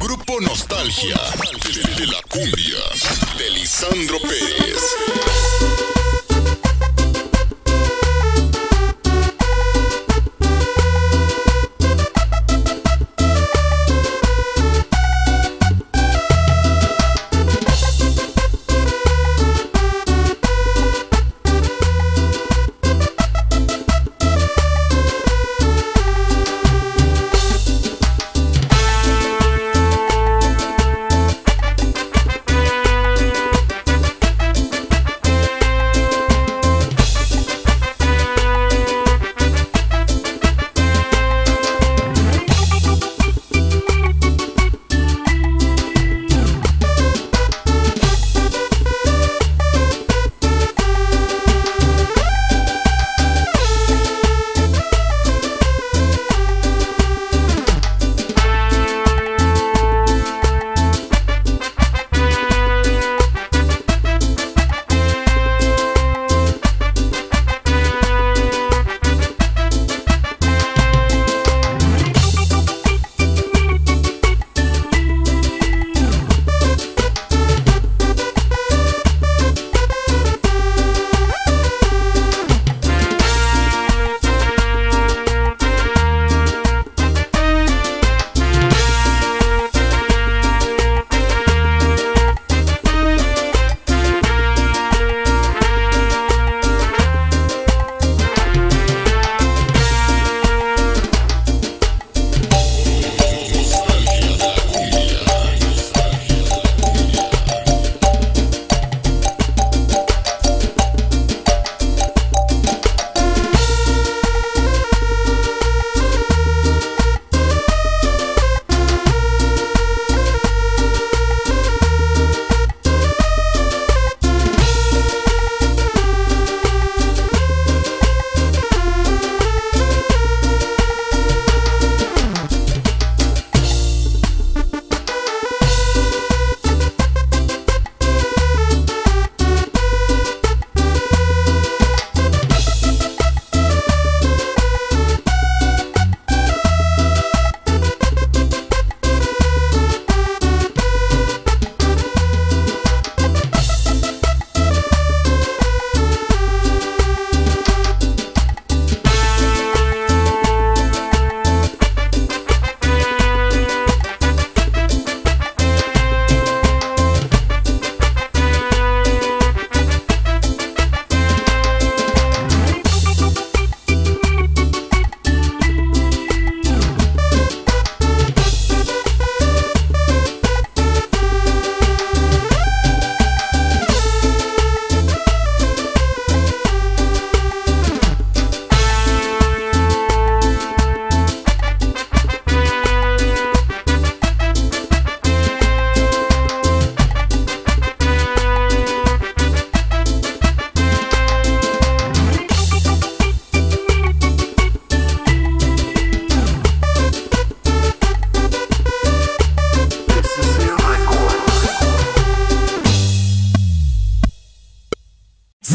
Grupo Nostalgia de, la cumbia de Lisandro Pérez.